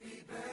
Happy birthday